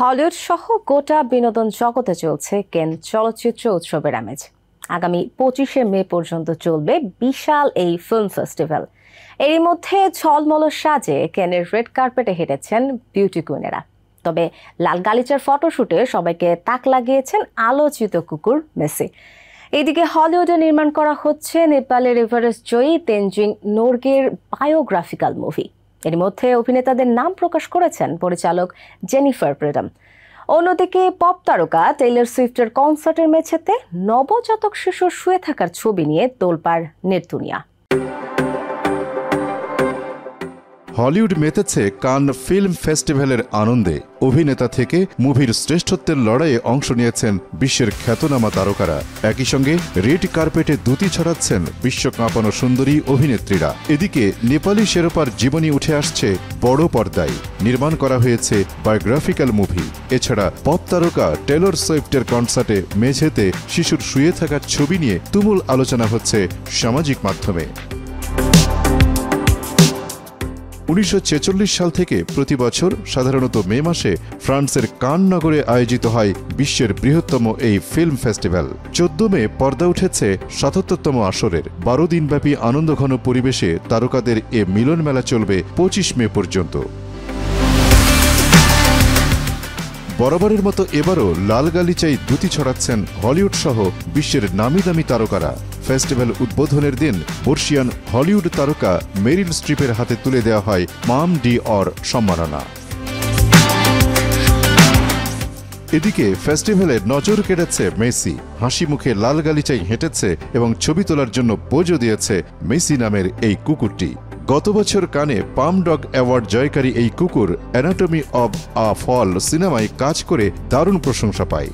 Hollywood সহ গোটা বিনোদন জগতে চলছে কেন চলচ্চিত্র উৎসবের আমেজ। আগামী পঁচিশে মে পর্যন্ত চলবে বিশাল এই ফিল্ম ফেস্টিভ্যাল এরই মধ্যে ঝলমল সাজে কেনের রেড কার্পেটে হেঁটেছেন বিউটি কুইনেরা তবে লাল গালিচার ফটোশুটে সবাইকে তাক লাগিয়েছেন আলোচিত কুকুর মেসি। এদিকে হলিউডে নির্মাণ করা হচ্ছে নেপালের এভারেস্ট জয়ী তেনজিং নোর্গের বায়োগ্রাফিক্যাল মুভি এর মধ্যে অভিনেতাদের নাম প্রকাশ করেছেন পরিচালক জেনিফার প্রেডম অন্যদিকে পপ তারকা টেইলর সুইফটের কনসার্টের মেছেতে নবজাতক শিশু শুয়ে থাকার ছবি নিয়ে তোলপাড় নেটদুনিয়া হলিউড মেতেছে কান ফিল্ম ফেস্টিভ্যালের আনন্দে। অভিনেতা থেকে মুভির শ্রেষ্ঠত্বের লড়াইয়ে অংশ নিয়েছেন বিশ্বের খ্যাতনামা তারকারা। একই সঙ্গে রেড কার্পেটে দুতি ছড়াচ্ছেন বিশ্ব কাঁপানো সুন্দরী অভিনেত্রীরা। এদিকে নেপালি শেরোপার জীবনী উঠে আসছে বড় পর্দায়। নির্মাণ করা হয়েছে বায়োগ্রাফিক্যাল মুভি। এছাড়া পপ তারকা টেলর সুইফটের কনসার্টে মেঝেতে শিশুর শুয়ে থাকার ছবি নিয়ে তুমুল আলোচনা হচ্ছে সামাজিক মাধ্যমে। উনিশশো ছেচল্লিশ সাল থেকে প্রতি বছর, সাধারণত মে মাসে, ফ্রান্সের কান নগরে আয়োজিত হয় বিশ্বের বৃহত্তম এই ফিল্ম ফেস্টিভ্যাল। চোদ্দ মে পর্দা উঠেছে সাতাত্তরতম আসরের। বারো দিনব্যাপী আনন্দঘন পরিবেশে তারকাদের এ মিলন মেলা চলবে পঁচিশ মে পর্যন্ত। বরাবরের মতো এবারও লাল গালিচাই দুতি ছড়াচ্ছেন হলিউড সহ বিশ্বের নামি দামি তারকারা। ফেস্টিভ্যাল উদ্বোধনের দিন বর্ষিয়ান হলিউড তারকা মেরিল স্ট্রিপের হাতে তুলে দেওয়া হয় মাম ডি অর সম্মাননা। এদিকে ফেস্টিভ্যালে নজর কেড়েছে মেসি। হাসি মুখে লাল গালিচাই হেঁটেছে এবং ছবি তোলার জন্য বোঝো দিয়েছে মেসি নামের এই কুকুরটি। গত বছর কানে পাম ডগ অ্যাওয়ার্ড জয়কারী এই কুকুর অ্যানাটমি অব আ ফল সিনেমায় কাজ করে দারুণ প্রশংসা পায়।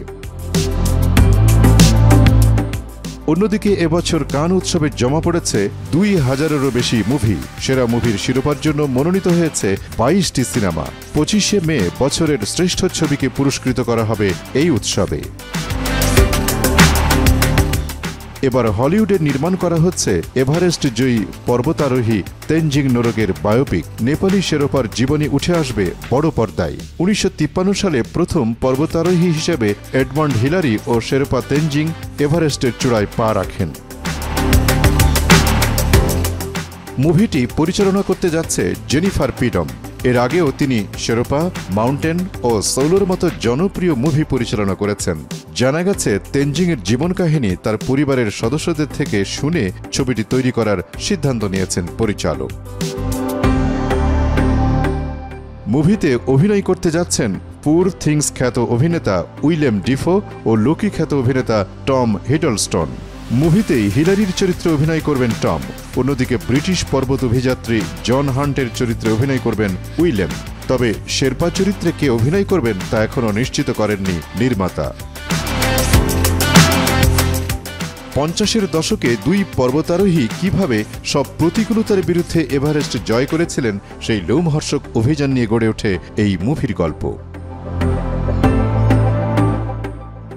অন্যদিকে এবছর কান উৎসবে জমা পড়েছে দুই হাজারেরও বেশি মুভি। সেরা মুভির শিরোপার জন্য মনোনীত হয়েছে বাইশটি সিনেমা। পঁচিশে মে বছরের শ্রেষ্ঠ ছবিকে পুরস্কৃত করা হবে এই উৎসবে। এবার হলিউডে নির্মাণ করা হচ্ছে এভারেস্ট জয়ী পর্বতারোহী তেনজিং নোরগের বায়োপিক। নেপালি শেরোপার জীবনী উঠে আসবে বড় পর্দায়। উনিশশো তিপ্পান্ন সালে প্রথম পর্বতারোহী হিসেবে এডমন্ড হিলারি ও শেরোপা তেনজিং এভারেস্টের চূড়ায় পা রাখেন। মুভিটি পরিচালনা করতে যাচ্ছে জেনিফার পিডম। এর আগেও তিনি শেরোপা, মাউন্টেন ও সৌলোর মতো জনপ্রিয় মুভি পরিচালনা করেছেন। জানা গেছে, তেনজিংয়ের জীবন কাহিনী তার পরিবারের সদস্যদের থেকে শুনে ছবিটি তৈরি করার সিদ্ধান্ত নিয়েছেন পরিচালক। মুভিতে অভিনয় করতে যাচ্ছেন পুর থিংস খ্যাত অভিনেতা উইলিয়াম ডিফো ও লোকি খ্যাত অভিনেতা টম হিডলস্টন। মুভিতেই হিলারির চরিত্রে অভিনয় করবেন টম। অন্যদিকে ব্রিটিশ পর্বত অভিযাত্রী জন হান্টের চরিত্রে অভিনয় করবেন উইলেম তবে শেরপা চরিত্রে কে অভিনয় করবেন তা এখনও নিশ্চিত করেননি নির্মাতা। পঞ্চাশের দশকে দুই পর্বতারোহী কীভাবে সব প্রতিকূলতার বিরুদ্ধে এভারেস্ট জয় করেছিলেন সেই লোমহর্ষক অভিযান নিয়ে গড়ে ওঠে এই মুভির গল্প।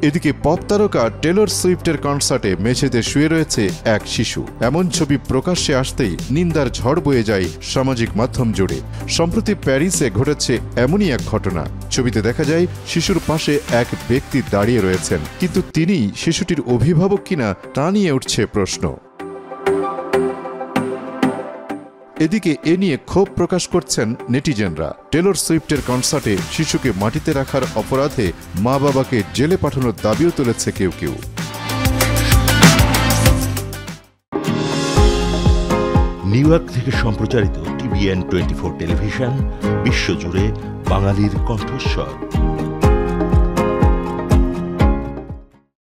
এদিকে পপ তারকা টেলর সুইফটের কনসার্টে মেঝেতে শুয়ে রয়েছে এক শিশু। এমন ছবি প্রকাশ্যে আসতেই নিন্দার ঝড় বয়ে যায় সামাজিক মাধ্যম জুড়ে। সম্প্রতি প্যারিসে ঘটেছে এমনই এক ঘটনা। ছবিতে দেখা যায়, শিশুর পাশে এক ব্যক্তি দাঁড়িয়ে রয়েছেন। কিন্তু তিনি শিশুটির অভিভাবক কিনা তা নিয়ে উঠছে প্রশ্ন। এদিকে এ নিয়ে ক্ষোভ প্রকাশ করছেন নেটিজেনরা। টেলর সুইফটের কনসার্টে শিশুকে মাটিতে রাখার অপরাধে মা বাবাকে জেলে পাঠানোর দাবিও তুলেছে কেউ কেউ। নিউ ইয়র্ক থেকে সম্প্রচারিত টিভিএন টোয়েন্টি ফোর টেলিভিশন, বিশ্বজুড়ে বাঙালির কণ্ঠস্বর।